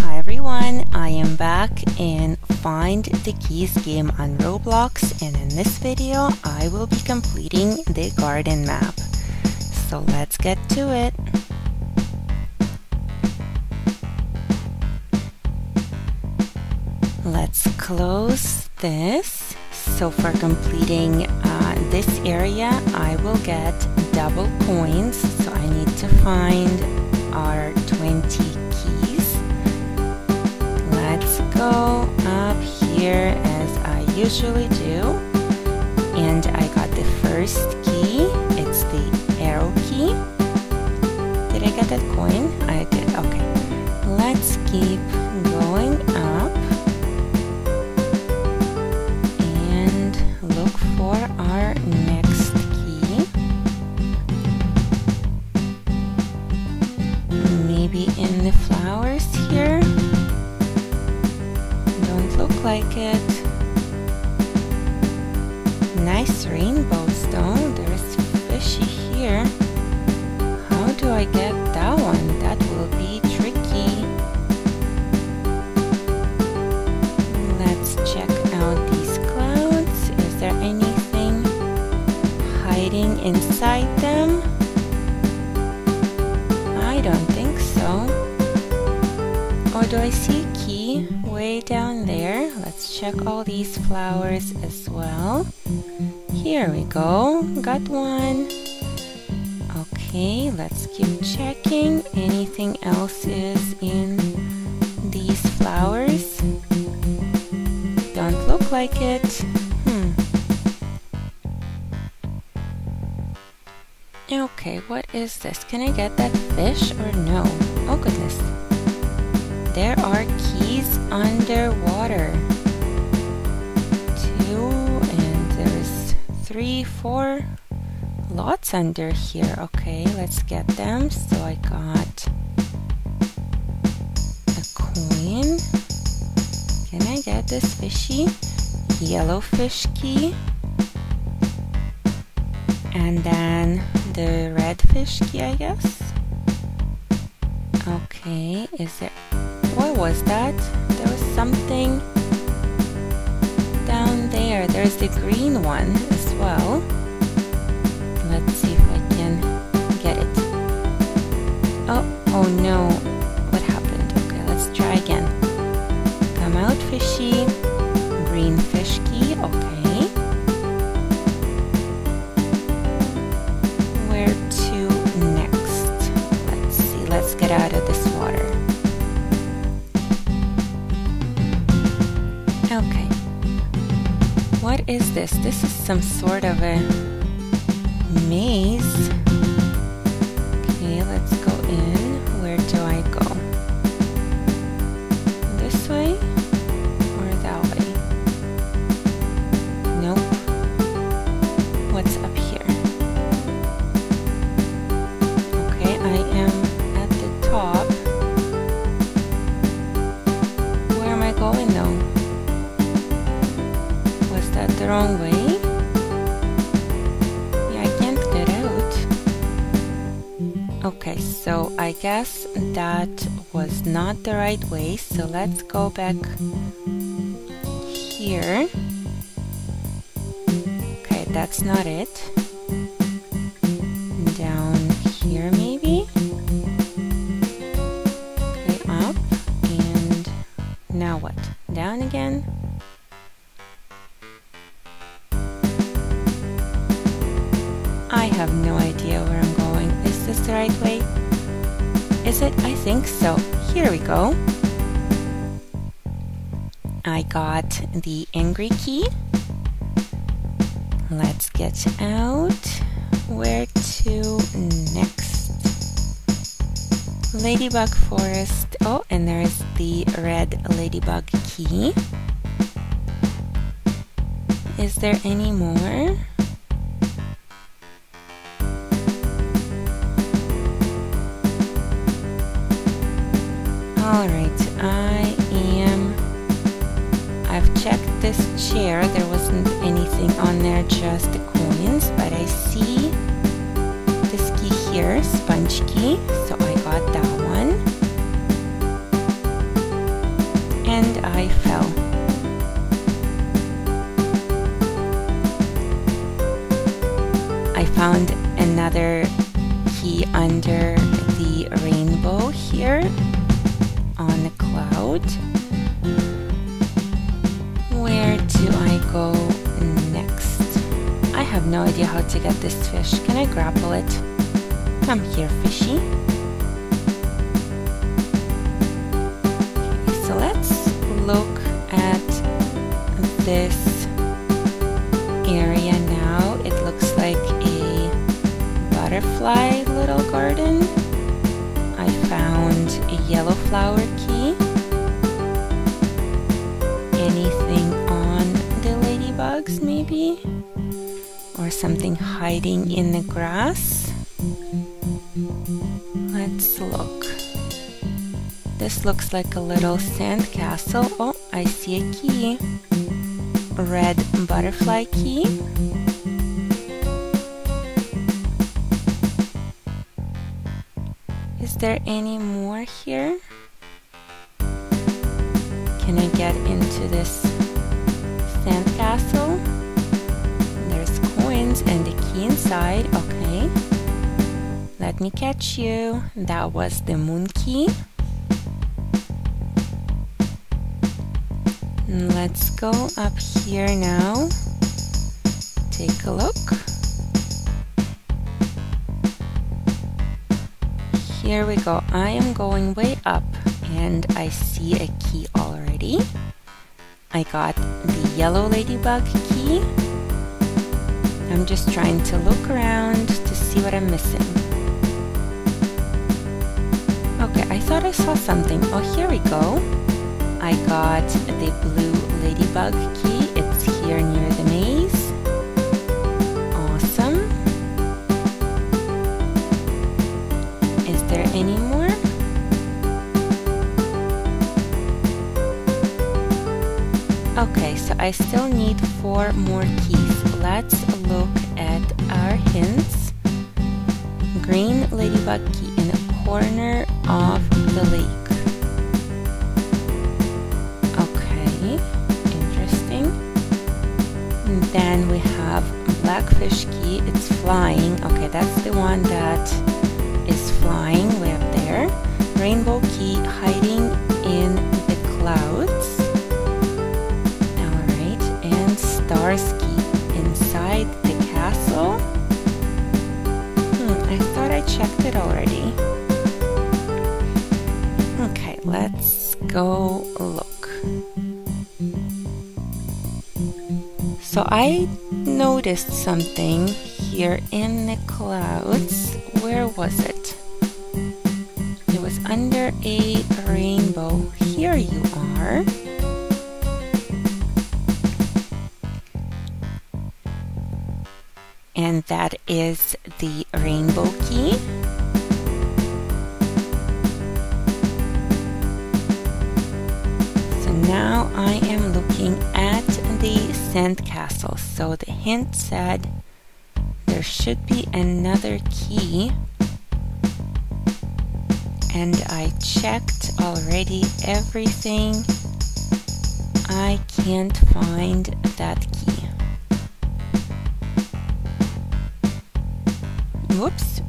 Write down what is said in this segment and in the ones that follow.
Hi everyone, I am back in Find the Keys game on Roblox and in this video I will be completing the garden map. So let's get to it. Let's close this. So for completing uh, this area I will get double coins. So I need to find our 20 go up here as I usually do. And I got the first key. It's the arrow key. Did I get that coin? I did. Okay. Let's keep going up and look for our next key. Maybe in the flowers here? Look like it. Nice rainbow stone. There's fishy here. How do I get that one? That will be tricky. Let's check out these clouds. Is there anything hiding inside them? I don't think so. Or do I see a key way down there? Check all these flowers as well. Here we go. Got one. Okay, let's keep checking. Anything else is in these flowers? Don't look like it. Hmm. Okay, what is this? Can I get that fish or no? Oh goodness. There are keys underwater. Three, four lots under here. Okay, let's get them. So I got a coin. Can I get this fishy? Yellow fish key. And then the red fish key, I guess. Okay, is there. What was that? There was something down there. There's the green one well. Let's see is this? This is some sort of a maze. Okay, so I guess that was not the right way, so let's go back here. Okay, that's not it. Down here, maybe? Okay, up. And now what? Down again? I have no idea the right way? Is it? I think so. Here we go. I got the angry key. Let's get out. Where to next? Ladybug Forest. Oh, and there's the red ladybug key. Is there any more? There wasn't anything on there, just the coins. But I see this key here, sponge key. So no idea how to get this fish. Can I grapple it? Come here, fishy. Okay, so let's look at this area now. It looks like a butterfly little garden. I found a yellow flower key. Anything on the ladybugs, maybe? Or something hiding in the grass? Let's look. This looks like a little sand castle. Oh, I see a key. Red butterfly key. Is there any more here? Can I get into this inside. Okay. Let me catch you. That was the moon key. Let's go up here now. Take a look. Here we go. I am going way up and I see a key already. I got the yellow ladybug key. I'm just trying to look around to see what I'm missing. Okay, I thought I saw something. Oh, here we go. I got the blue ladybug key. It's here near the maze. Awesome. Is there any more? Okay, so I still need four more keys. Let's look at our hints. Green ladybug key in the corner of the lake. Okay, interesting. And then we have blackfish key. It's flying. Let's go look. So I noticed something here in the clouds. Where was it? It was under a rainbow. Here you are. And that is the rainbow key. I am looking at the sandcastle. So the hint said there should be another key. And I checked already everything. I can't find that key. Whoops.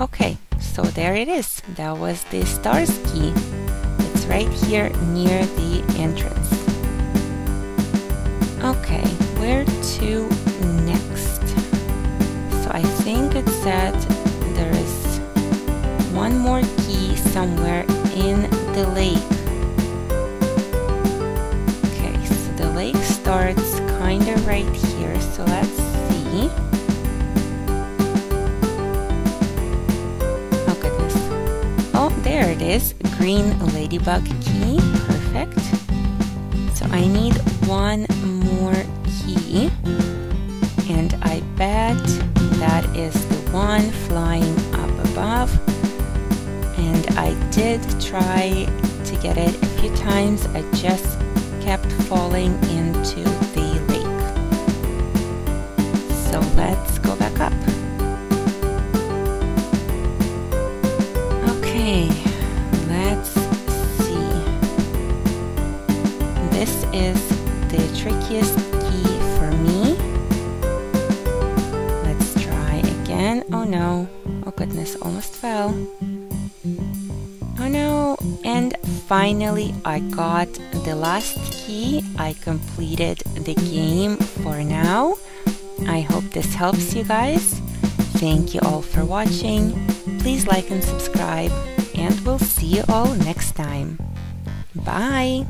Okay, so there it is. That was the stars key. It's right here near the entrance. Okay, where to next? So I think it said there is one more key somewhere in the lake. Okay, so the lake starts kind of right here. So let's see. Oh goodness. Oh, there it is. Green ladybug key. Perfect. So I need one more key. And I bet that is the one flying up above. And I did try to get it a few times. I just kept falling into the lake. So let's go back up. Okay, finally I got the last key. I completed the game for now. I hope this helps you guys. Thank you all for watching. Please like and subscribe and we'll see you all next time. Bye!